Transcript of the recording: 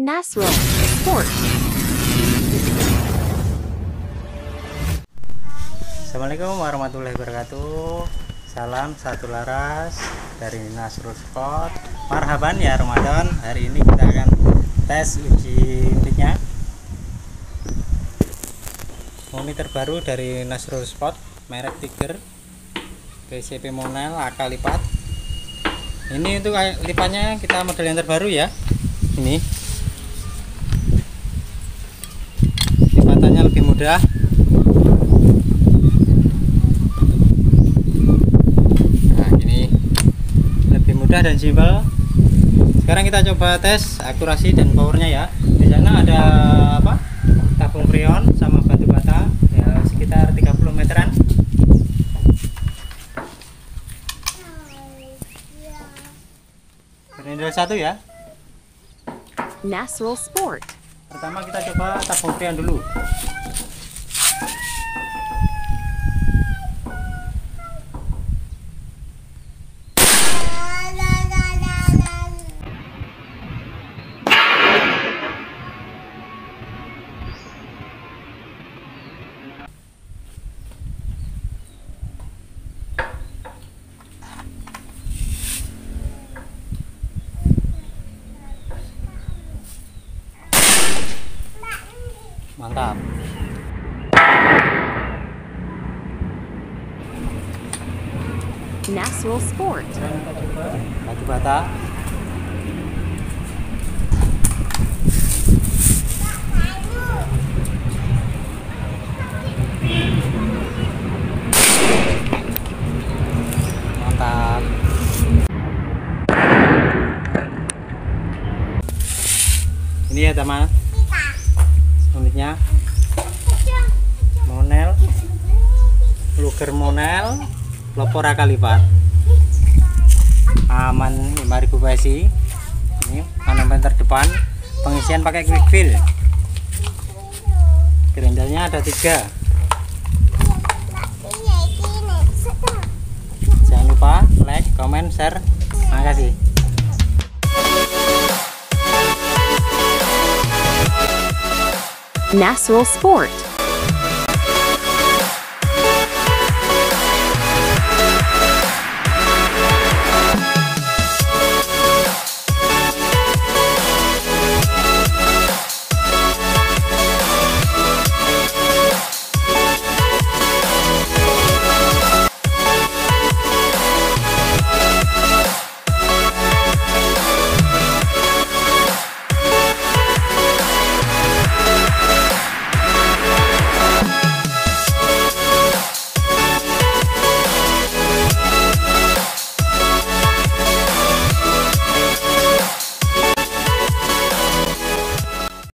Nasrul Sport. Assalamualaikum warahmatullahi wabarakatuh. Salam satu laras dari Nasrul Sport Marhaban ya Ramadan. Hari ini kita akan tes uji untiknya Moni terbaru dari Nasrul Sport Merek Tiger. PCP Monel AK lipat. Ini untuk lipatnya kita model yang terbaru ya. Ini Lipatannya lebih mudah dan simpel. Sekarang kita coba tes akurasi dan powernya ya. Di sana ada apa tabung freon sama batu bata ya sekitar 30 meteran. Grindel satu ya. Nasrul Sport. Pertama kita coba tabung freon dulu mantap. Nasrul Sport. Batu bata. Mantap. Ini ya teman uniknya monel. Luger monel. Lopora kalipat aman 5000 PSI ini ornamen terdepan. Pengisian pakai quick fill. Gerindelnya ada tiga. Jangan lupa like, comment, share. Makasih Nasrul Sport